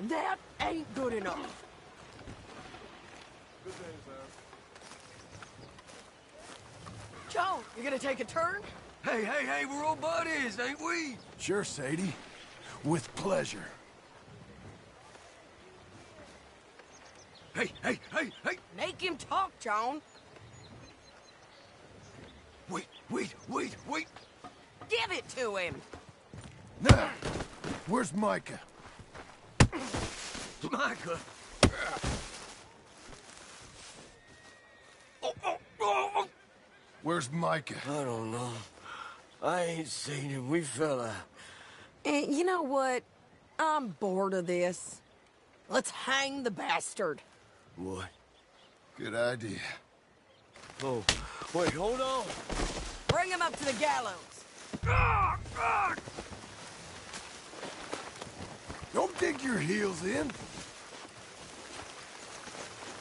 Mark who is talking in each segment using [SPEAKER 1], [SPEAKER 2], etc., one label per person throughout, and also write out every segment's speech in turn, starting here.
[SPEAKER 1] That ain't good enough. Joe, you gonna take a turn?
[SPEAKER 2] Hey, hey, hey, we're old buddies, ain't we?
[SPEAKER 3] Sure, Sadie. With pleasure.
[SPEAKER 2] Hey, hey, hey, hey!
[SPEAKER 1] Make him talk, John.
[SPEAKER 2] Wait, wait, wait, wait!
[SPEAKER 1] Give it to him.
[SPEAKER 3] Now, where's Micah?
[SPEAKER 2] Micah! Oh, oh, oh, oh.
[SPEAKER 3] Where's Micah?
[SPEAKER 2] I don't know. I ain't seen him. We fell out.
[SPEAKER 1] Eh, you know what? I'm bored of this. Let's hang the bastard.
[SPEAKER 2] What?
[SPEAKER 3] Good idea.
[SPEAKER 2] Oh, wait, hold on.
[SPEAKER 1] Bring him up to the gallows.
[SPEAKER 2] Ah, ah.
[SPEAKER 3] Don't dig your heels in.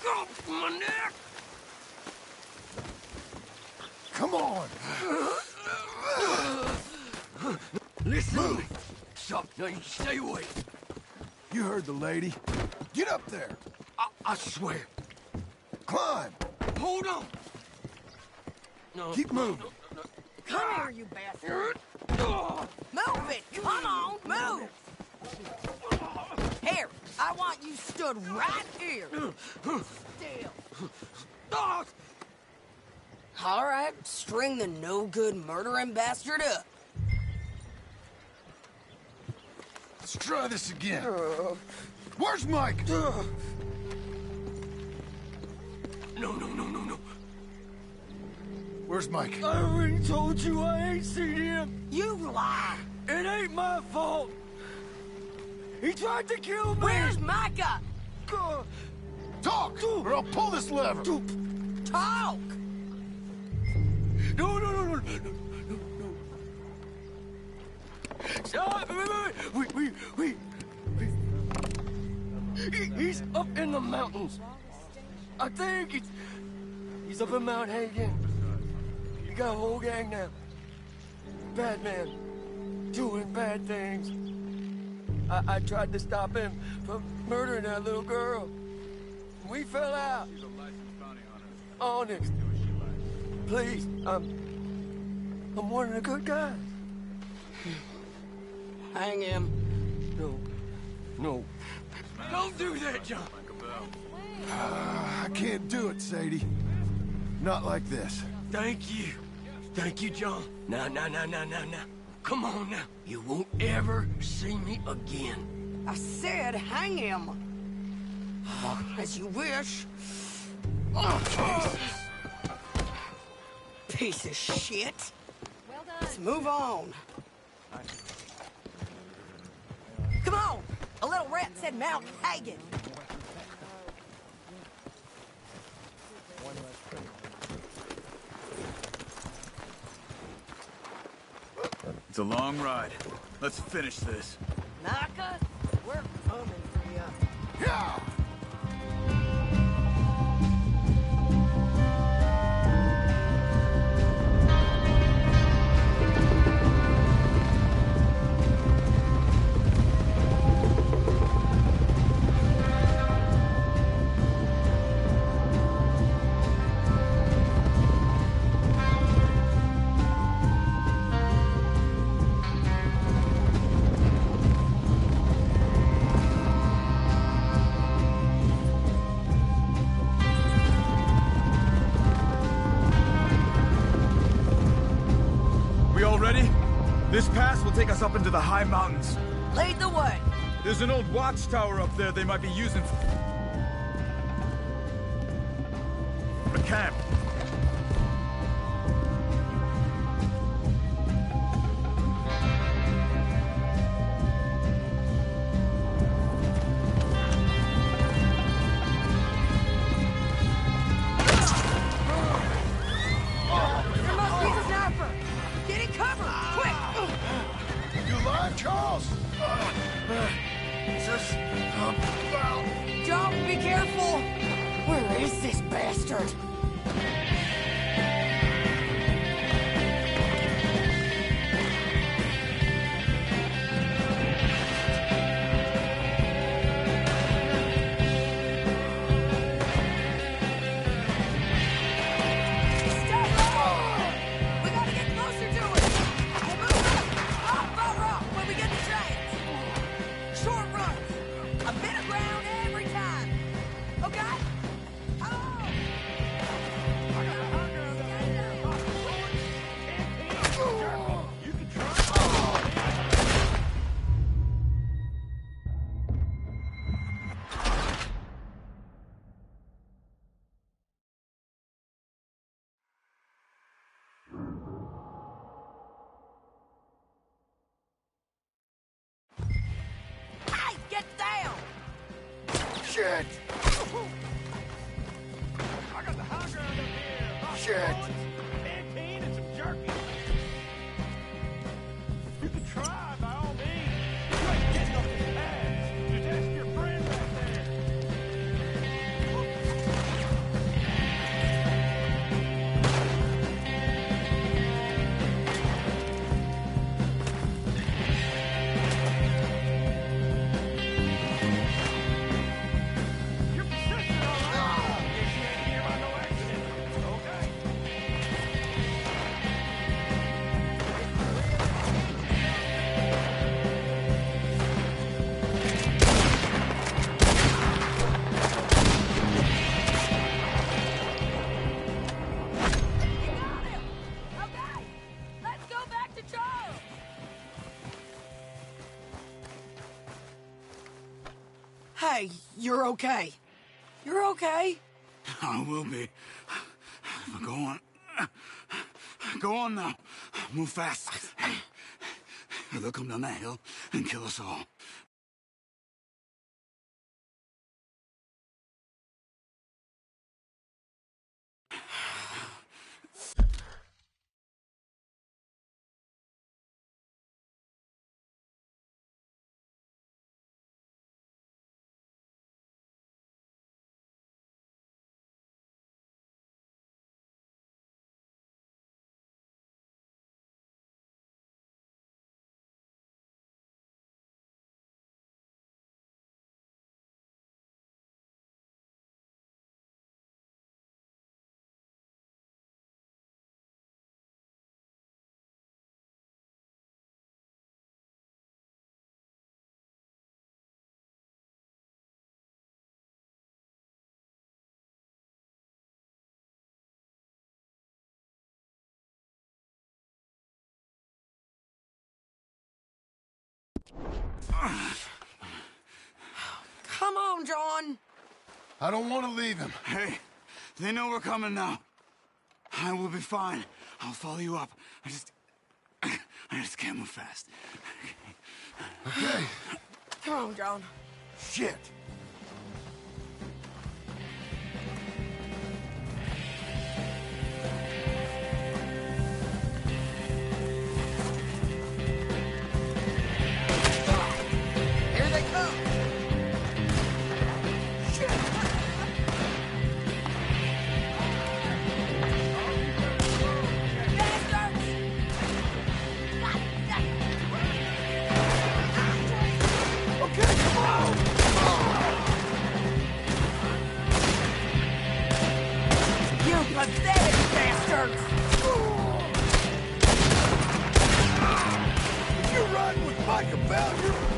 [SPEAKER 2] Oh, my neck!
[SPEAKER 3] Come on.
[SPEAKER 2] Listen to me. Stop. Now you stay away.
[SPEAKER 3] You heard the lady. Get up there.
[SPEAKER 2] I, I swear.
[SPEAKER 3] Climb.
[SPEAKER 2] Hold on. No.
[SPEAKER 3] Keep moving.
[SPEAKER 1] Come here, you bastard. Move it. Come on, move. Here, I want you stood right here. Still. All right, string the no-good murdering bastard up.
[SPEAKER 3] Let's try this again. Where's Mike?
[SPEAKER 2] No, no, no, no, no.
[SPEAKER 3] Where's Mike?
[SPEAKER 2] I already told you I ain't seen him.
[SPEAKER 1] You lie.
[SPEAKER 2] It ain't my fault. He tried to kill me.
[SPEAKER 1] Where's Micah?
[SPEAKER 3] Talk, or I'll pull this lever.
[SPEAKER 1] Talk.
[SPEAKER 2] No, no, no, no, no, no, no. Stop! Wait, wait, wait, wait. He, he's up in the mountains. I think he's, he's up in Mount Hagen. You got a whole gang now. Bad man, doing bad things. I, I tried to stop him from murdering that little girl. We fell out. Honest. Please, I'm... I'm one of the good guys.
[SPEAKER 1] Hang him.
[SPEAKER 2] No. No. Don't do that, John.
[SPEAKER 3] Ah, I can't do it, Sadie. Not like this.
[SPEAKER 2] Thank you. Thank you, John. Now, now, now, now, now, now. Come on now. You won't ever see me again.
[SPEAKER 1] I said hang him. As you wish. Oh, Piece of shit.
[SPEAKER 4] Well done.
[SPEAKER 1] Let's move on. Come on. A little rat said Mount Hagen.
[SPEAKER 5] It's a long ride. Let's finish this.
[SPEAKER 1] Naka, we're coming for you.
[SPEAKER 3] Yeah!
[SPEAKER 5] Up into the high mountains.
[SPEAKER 1] Lead the way.
[SPEAKER 5] There's an old watchtower up there they might be using for a camp.
[SPEAKER 3] Hey, you're okay. You're okay.
[SPEAKER 6] I will be. But go on. Go on now. Move fast. They'll come down that hill and kill us all.
[SPEAKER 3] Come on, John.
[SPEAKER 1] I don't want to leave him.
[SPEAKER 6] Hey, they know we're coming now. I will be fine. I'll follow you up. I just... I just can't move fast.
[SPEAKER 1] Okay.
[SPEAKER 3] Come on, John.
[SPEAKER 1] Shit.
[SPEAKER 3] hurts!
[SPEAKER 1] If you ride with Micah Bell,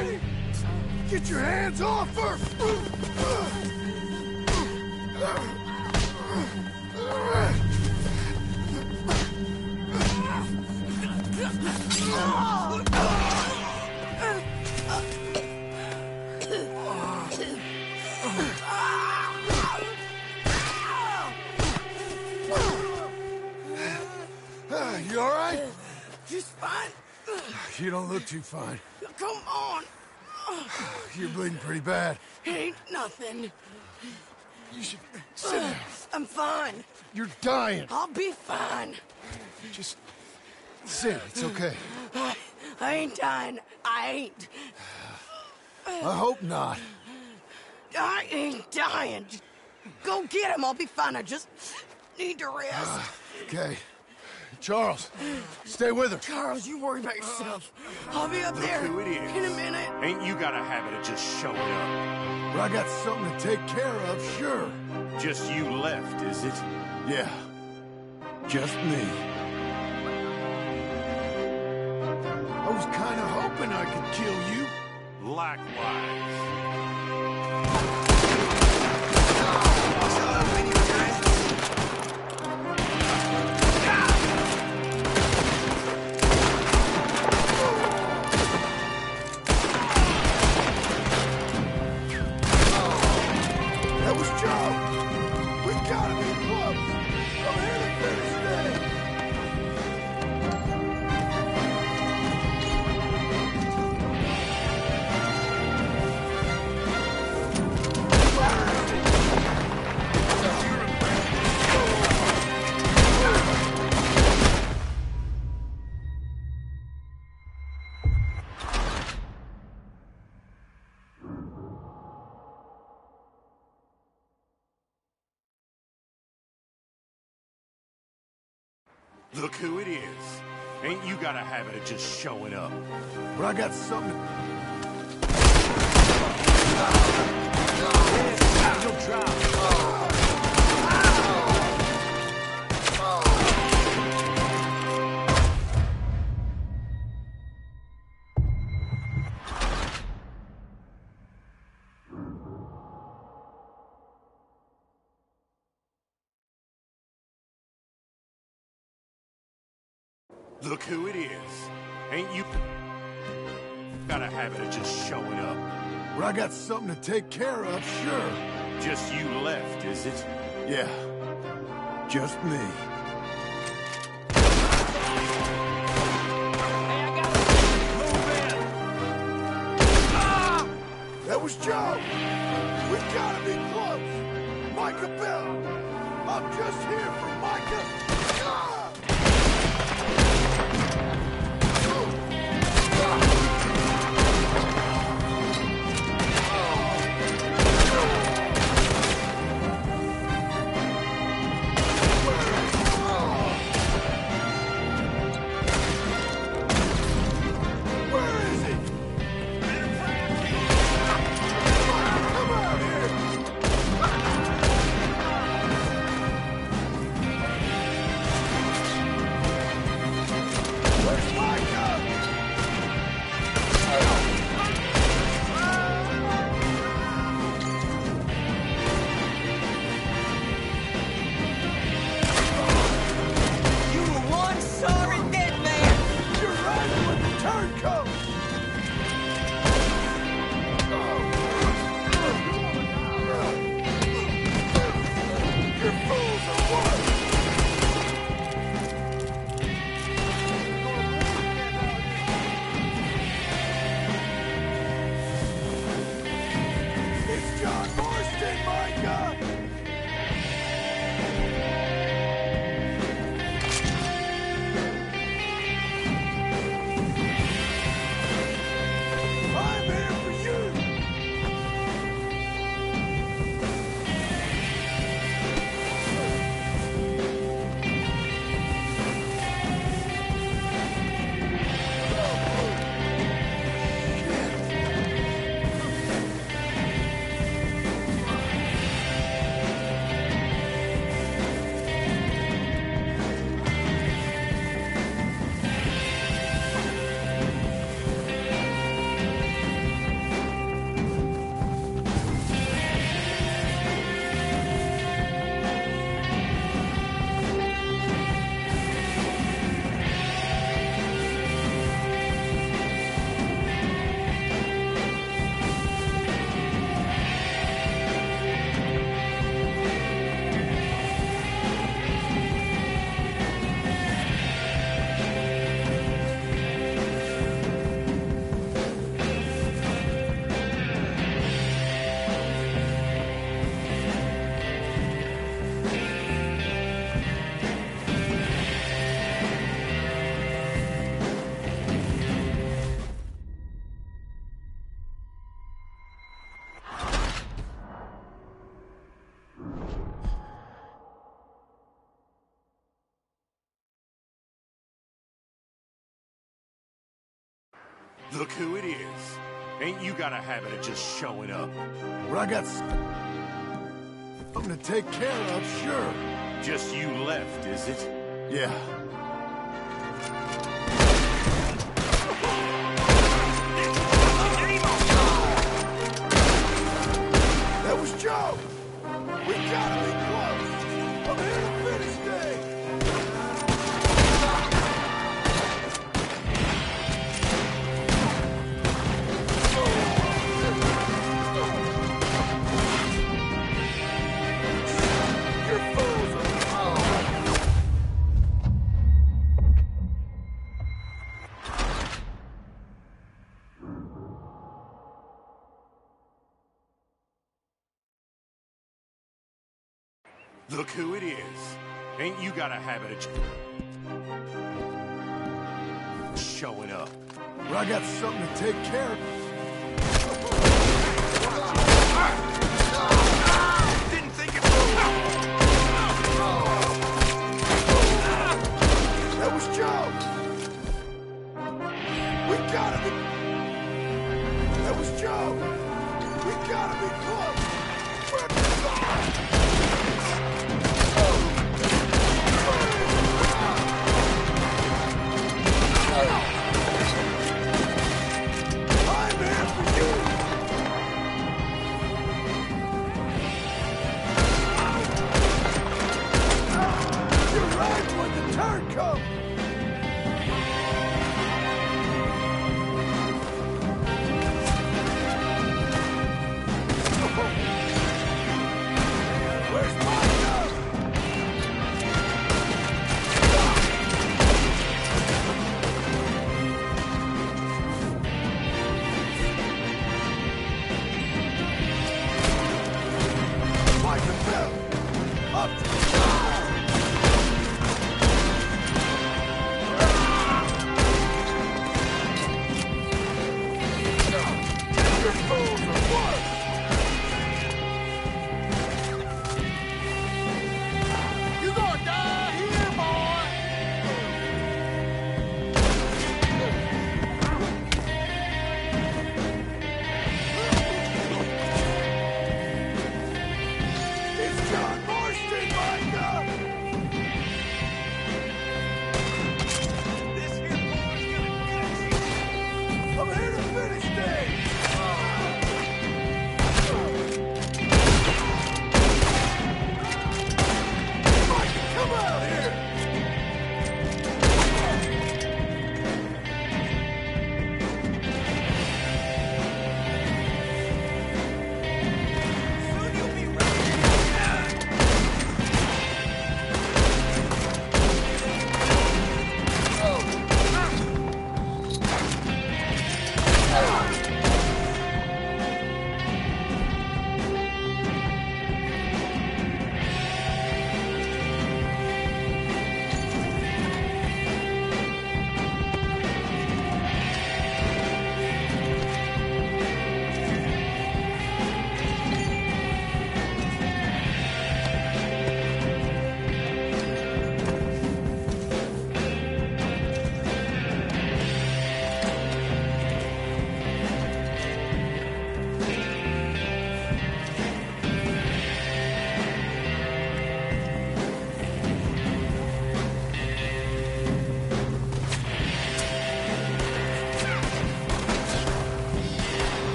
[SPEAKER 1] Get
[SPEAKER 3] your hands off her! You all right?
[SPEAKER 1] Just fine.
[SPEAKER 3] You don't look too fine.
[SPEAKER 1] On.
[SPEAKER 3] You're bleeding pretty bad.
[SPEAKER 1] Ain't nothing.
[SPEAKER 3] You should sit down.
[SPEAKER 1] I'm fine.
[SPEAKER 3] You're dying.
[SPEAKER 1] I'll be fine.
[SPEAKER 3] Just sit. It's okay.
[SPEAKER 1] I, I ain't dying. I ain't.
[SPEAKER 3] I hope not.
[SPEAKER 1] I ain't dying. Go get him. I'll be fine. I just need to rest.
[SPEAKER 3] Okay. Charles, stay with her.
[SPEAKER 1] Charles, you worry about yourself. Uh, I'll be up there
[SPEAKER 7] who it is.
[SPEAKER 1] in a minute.
[SPEAKER 7] Ain't you got a habit of just showing up?
[SPEAKER 3] But I got something to take care of, sure.
[SPEAKER 7] Just you left, is it?
[SPEAKER 3] Yeah. Just me. I was kind of hoping I could kill you.
[SPEAKER 7] Likewise. Look who it is. Ain't you got a habit of just showing up?
[SPEAKER 3] But I got something.
[SPEAKER 7] Look who it is. Ain't you got a habit of just showing up?
[SPEAKER 3] But I got something to take care of, sure.
[SPEAKER 7] Just you left, is it?
[SPEAKER 3] Yeah. Just me. Hey, I got That was Joe. We gotta be close. Micah Bell. I'm just here for Micah.
[SPEAKER 7] Look who it is. Ain't you got a habit of just showing up?
[SPEAKER 3] But I got something to take care of, sure.
[SPEAKER 7] Just you left, is it?
[SPEAKER 3] Yeah.
[SPEAKER 7] Look who it is. Ain't you got a habit of showing up?
[SPEAKER 3] But I got something to take care of.
[SPEAKER 6] Didn't think it
[SPEAKER 3] That was Joe! We gotta be... That was Joe! We gotta be close!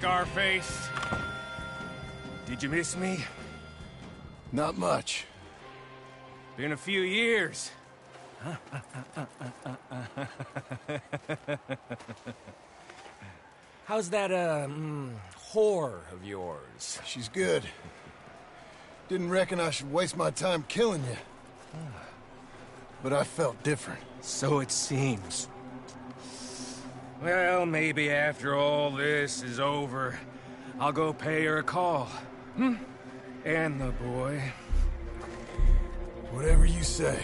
[SPEAKER 8] Scarface. Did you miss me?
[SPEAKER 3] Not much.
[SPEAKER 8] Been a few years. How's that, uh, mm, whore of yours?
[SPEAKER 3] She's good. Didn't reckon I should waste my time killing you. But I felt different.
[SPEAKER 8] So it seems. Well, maybe after all this is over, I'll go pay her a call. Hmm? And the boy.
[SPEAKER 3] Whatever you say.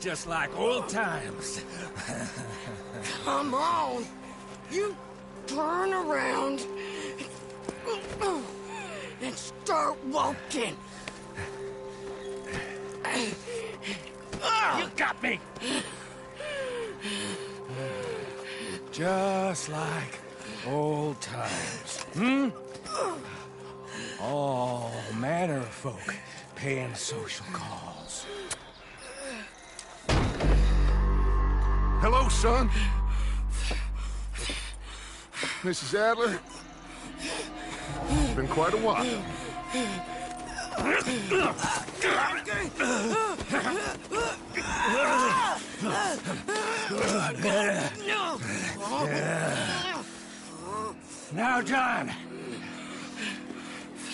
[SPEAKER 8] Just
[SPEAKER 1] like
[SPEAKER 8] old times.
[SPEAKER 1] Come on. You turn around and start walking.
[SPEAKER 8] You got me! Just like old times. Hmm? All manner of folk paying social calls.
[SPEAKER 3] Hello, son. Mrs. Adler. It's been quite a while.
[SPEAKER 8] Now, John.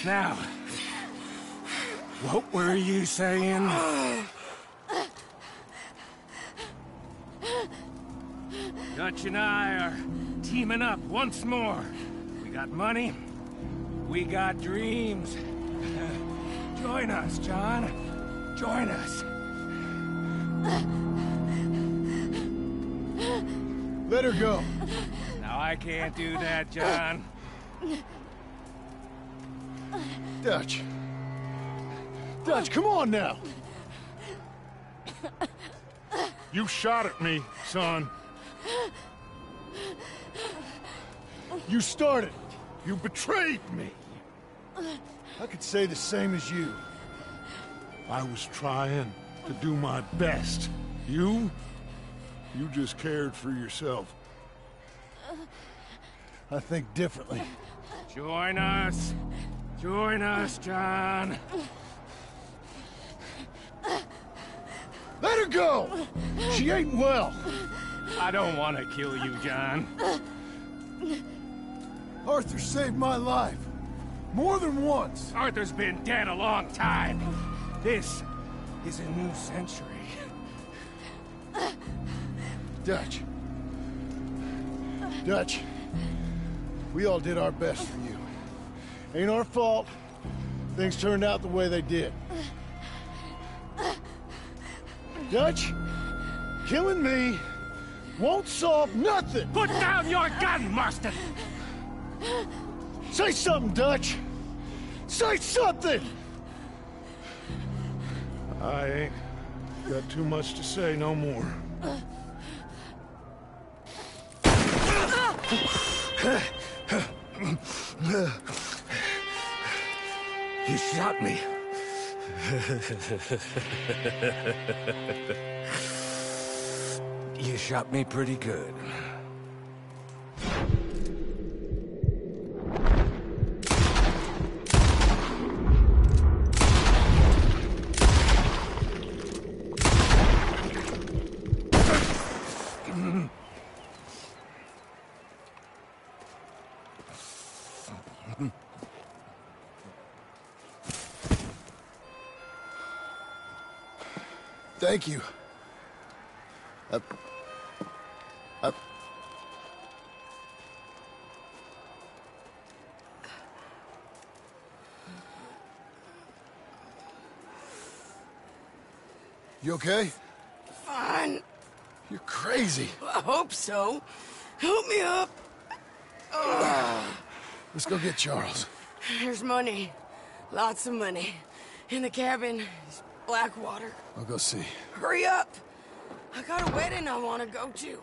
[SPEAKER 8] Now. What were you saying? Dutch and I are teaming up once more. We got money. We got dreams. Join us, John. Join us.
[SPEAKER 3] Let her go.
[SPEAKER 8] Now, I can't do that, John.
[SPEAKER 3] Dutch. Dutch, come on now.
[SPEAKER 7] You shot at me, son.
[SPEAKER 3] You started. You betrayed me. I could say the same as you.
[SPEAKER 7] I was trying to do my best. You? You just cared for yourself.
[SPEAKER 3] I think differently.
[SPEAKER 8] Join us. Join us, John.
[SPEAKER 3] Let her go! She ain't well.
[SPEAKER 8] I don't want to kill you, John.
[SPEAKER 3] Arthur saved my life. More than once.
[SPEAKER 8] Arthur's been dead a long time. This is a new century.
[SPEAKER 3] Dutch. Dutch. We all did our best for you. Ain't our fault. Things turned out the way they did. Dutch, killing me won't solve nothing.
[SPEAKER 8] Put down your gun, Marston!
[SPEAKER 3] Say something, Dutch. Say something.
[SPEAKER 7] I ain't got too much to say no more.
[SPEAKER 8] You shot me. you shot me pretty good.
[SPEAKER 3] Thank you. Up. Up. You okay?
[SPEAKER 1] Fine.
[SPEAKER 3] You're crazy.
[SPEAKER 1] I hope so. Help me up.
[SPEAKER 3] Let's go get Charles.
[SPEAKER 1] There's money. Lots of money. In the cabin Blackwater.
[SPEAKER 3] I'll go see.
[SPEAKER 1] Hurry up! I got a wedding I want to go to.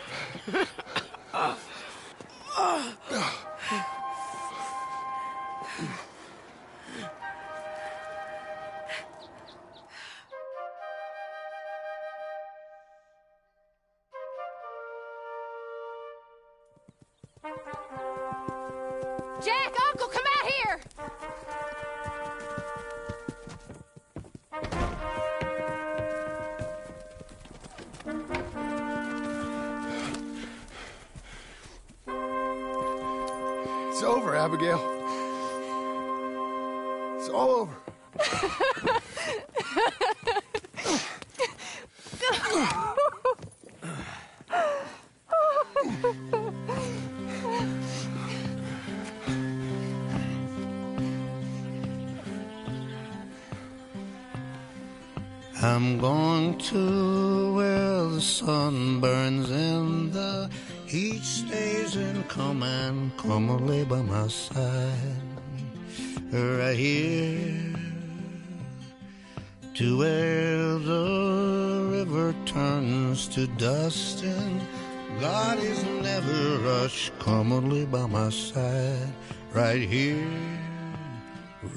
[SPEAKER 9] I'm going to where the sun burns and the heat stays and come and come and by my side right here to where the river turns to dust and God is never rushed. come and lay by my side right here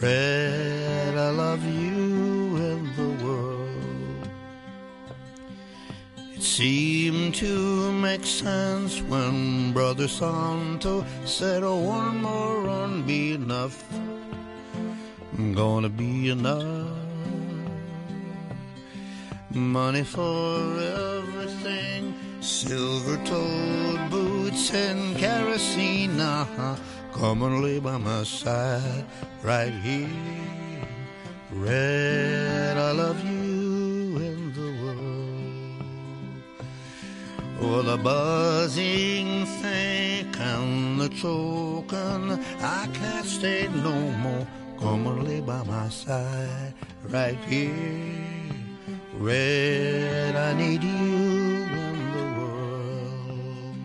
[SPEAKER 9] Red, I love you seemed to make sense when Brother Santo said, oh, one more run be enough. I'm Gonna be enough. Money for everything, silver toed boots and kerosene. Uh-huh. Come and lay by my side right here. Red, I love you Oh, the buzzing think and the choking, I can't stay no more. Come and lay by my side right here. Red, I need you and the world.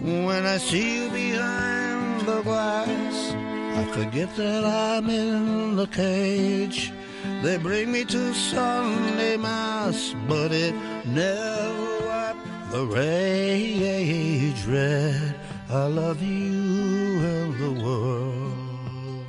[SPEAKER 9] When I see you behind the glass, I forget that I'm in the cage. They bring me to Sunday Mass, but it never the rage red. I love you and the world.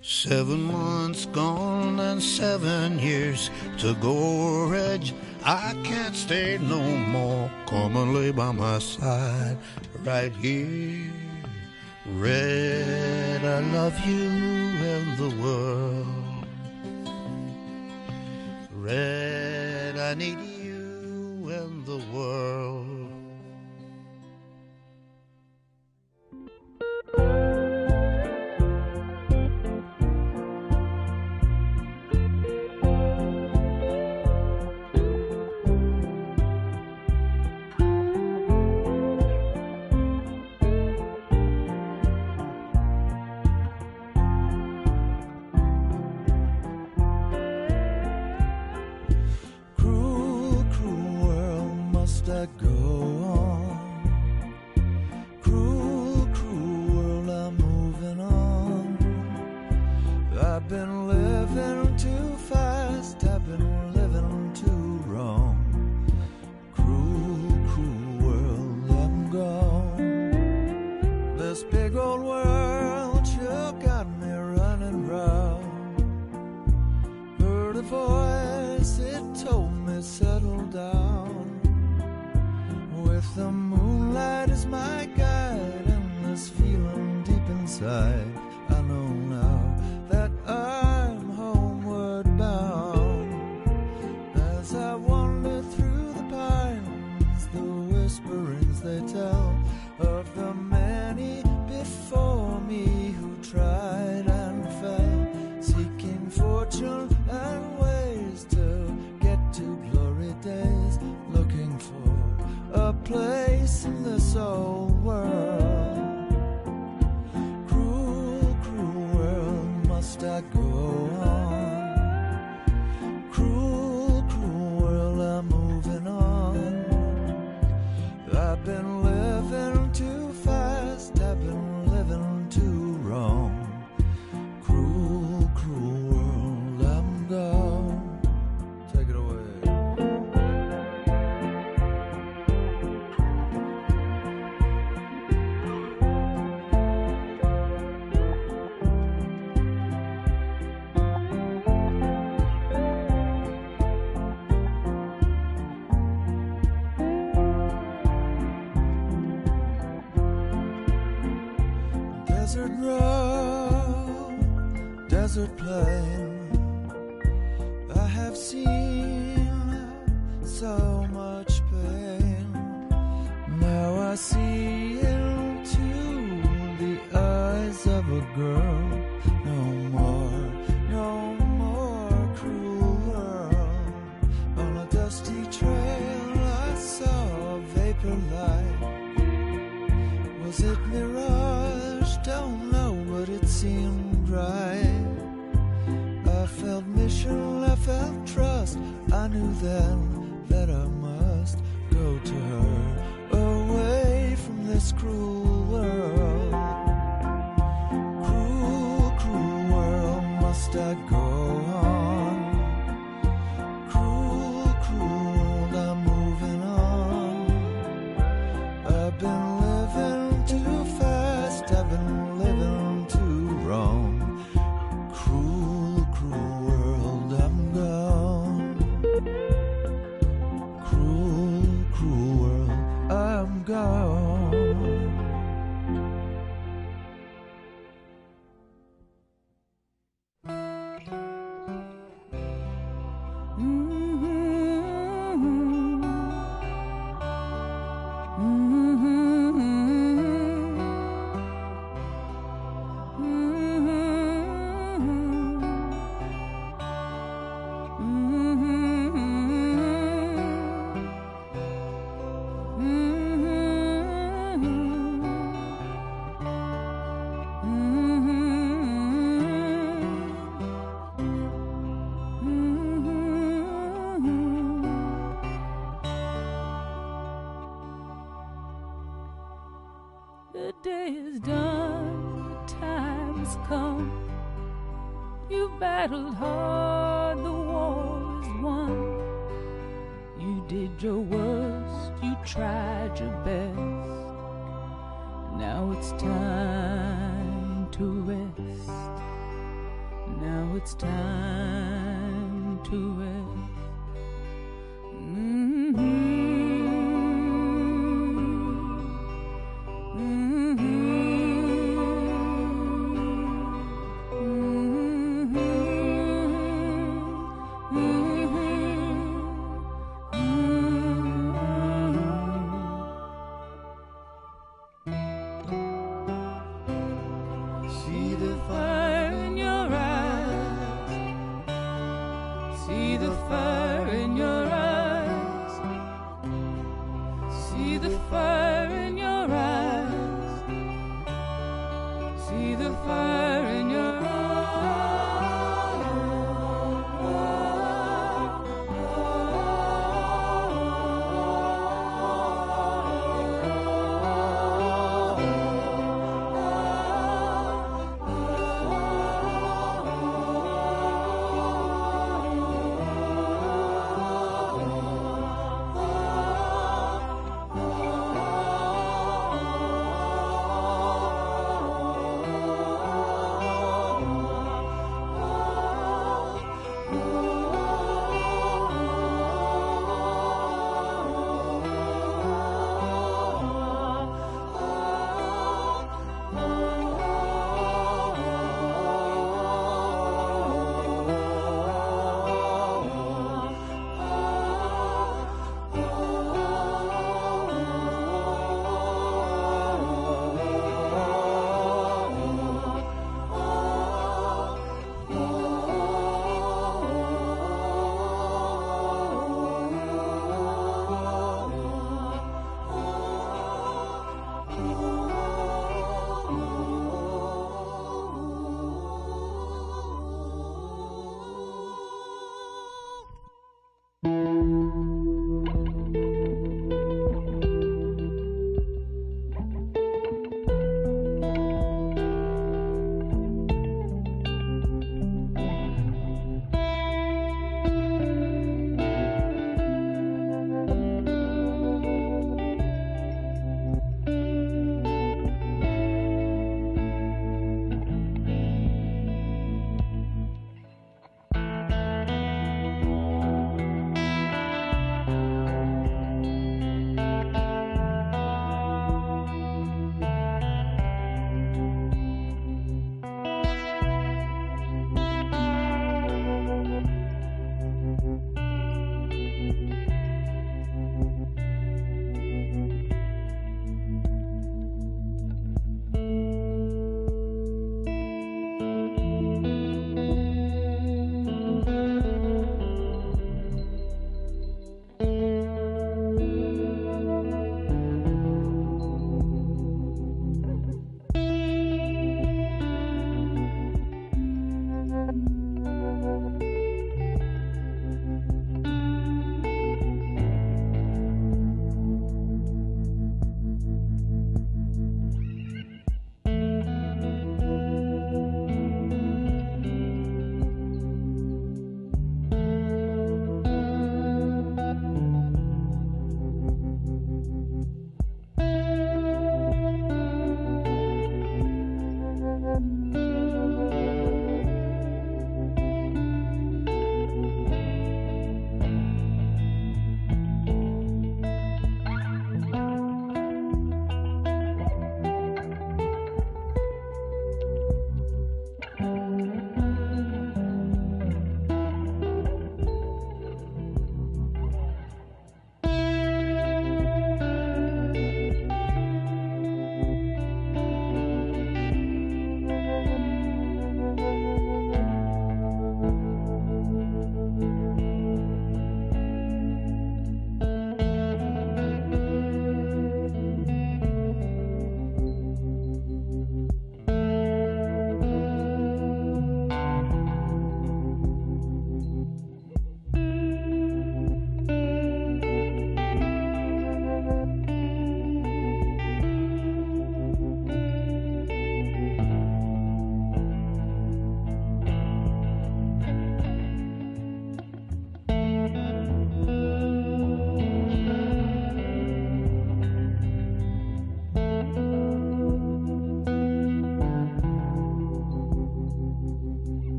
[SPEAKER 9] Seven months gone and seven years to go, Reg. I can't stay no more. Come and lay by my side right here. Red, I love you and the world. Red, I need you and the world.
[SPEAKER 10] Time to rest.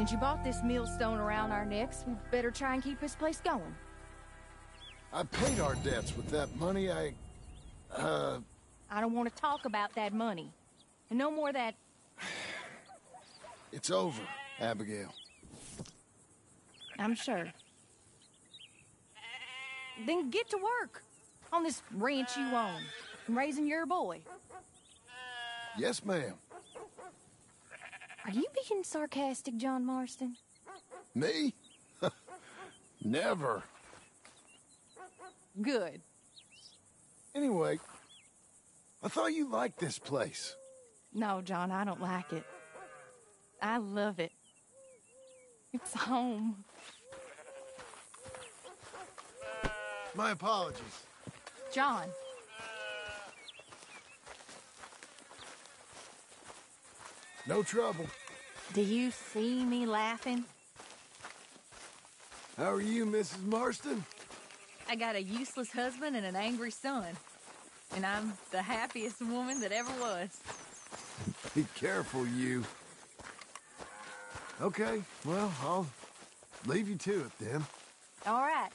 [SPEAKER 4] Since you bought this millstone around our necks, we better try and keep this place going.
[SPEAKER 3] I paid our debts with that money I... Uh,
[SPEAKER 4] I don't want to talk about that money. And no more of that.
[SPEAKER 3] it's over, Abigail.
[SPEAKER 4] I'm sure. Then get to work on this ranch you own and raising your boy.
[SPEAKER 3] Yes, ma'am.
[SPEAKER 4] Are you being sarcastic, John Marston?
[SPEAKER 3] Me? Never.
[SPEAKER 4] Good.
[SPEAKER 3] Anyway, I thought you liked this place.
[SPEAKER 4] No, John, I don't like it. I love it. It's home.
[SPEAKER 3] My apologies.
[SPEAKER 4] John,
[SPEAKER 3] No trouble.
[SPEAKER 4] do you see me laughing?
[SPEAKER 3] How are you, Mrs. Marston?
[SPEAKER 4] I got a useless husband and an angry son. And I'm the happiest woman that ever was.
[SPEAKER 3] Be careful, you. Okay, well, I'll leave you to it then.
[SPEAKER 4] All right.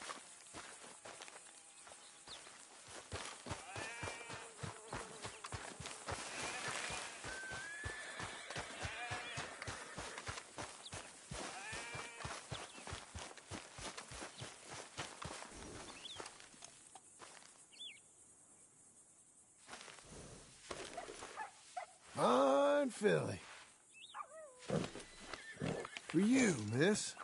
[SPEAKER 3] Fine filly. For you, miss.